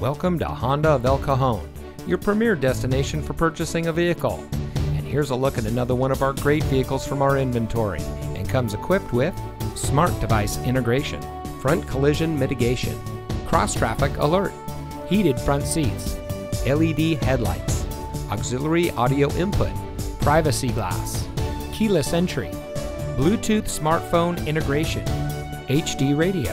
Welcome to Honda of El Cajon, your premier destination for purchasing a vehicle. And here's a look at another one of our great vehicles from our inventory and comes equipped with smart device integration, front collision mitigation, cross traffic alert, heated front seats, LED headlights, auxiliary audio input, privacy glass, keyless entry, Bluetooth smartphone integration, HD radio,